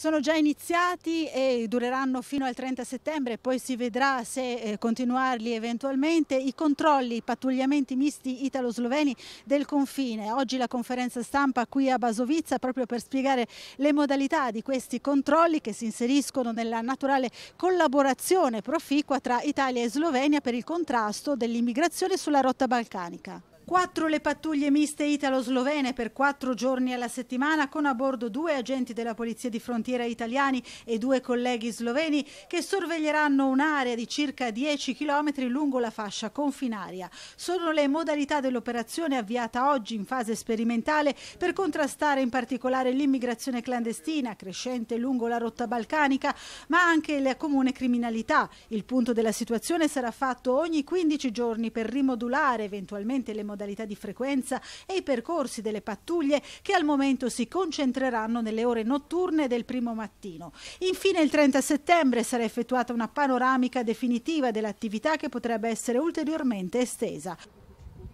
Sono già iniziati e dureranno fino al 30 settembre, poi si vedrà se eh, continuarli eventualmente i controlli, i pattugliamenti misti italo-sloveni del confine. Oggi la conferenza stampa qui a Basovizza proprio per spiegare le modalità di questi controlli che si inseriscono nella naturale collaborazione proficua tra Italia e Slovenia per il contrasto dell'immigrazione sulla rotta balcanica. Quattro le pattuglie miste italo-slovene per quattro giorni alla settimana con a bordo due agenti della Polizia di Frontiera italiani e due colleghi sloveni che sorveglieranno un'area di circa 10 km lungo la fascia confinaria. Sono le modalità dell'operazione avviata oggi in fase sperimentale per contrastare in particolare l'immigrazione clandestina crescente lungo la rotta balcanica ma anche la comune criminalità. Il punto della situazione sarà fatto ogni 15 giorni per rimodulare eventualmente le modalità di frequenza e i percorsi delle pattuglie che al momento si concentreranno nelle ore notturne del primo mattino. Infine il 30 settembre sarà effettuata una panoramica definitiva dell'attività che potrebbe essere ulteriormente estesa.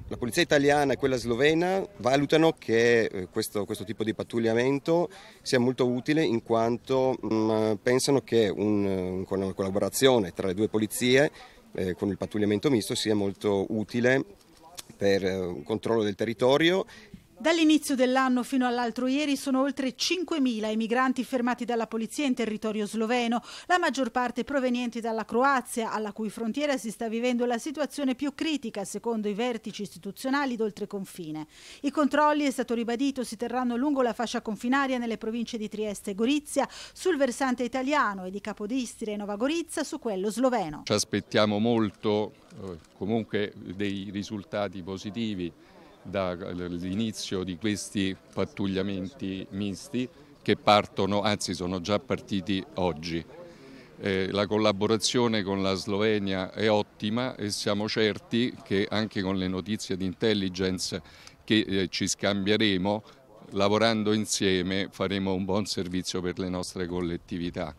La polizia italiana e quella slovena valutano che eh, questo, questo, tipo di pattugliamento sia molto utile in quanto mh, mm, pensano che un, una collaborazione tra le due polizie eh, con il pattugliamento misto sia molto utile per eh, un controllo del territorio Dall'inizio dell'anno fino all'altro ieri sono oltre 5.000 i migranti fermati dalla polizia in territorio sloveno, la maggior parte provenienti dalla Croazia, alla cui frontiera si sta vivendo la situazione più critica secondo i vertici istituzionali d'oltreconfine. I controlli, è stato ribadito, si terranno lungo la fascia confinaria nelle province di Trieste e Gorizia, sul versante italiano e di Capodistria e Nova Gorizia su quello sloveno. Ci aspettiamo molto, eh, comunque dei risultati positivi dall'inizio di questi pattugliamenti misti che partono, anzi sono già partiti oggi. Eh, la collaborazione con la Slovenia è ottima e siamo certi che anche con le notizie di intelligence che eh, ci scambieremo, lavorando insieme faremo un buon servizio per le nostre collettività.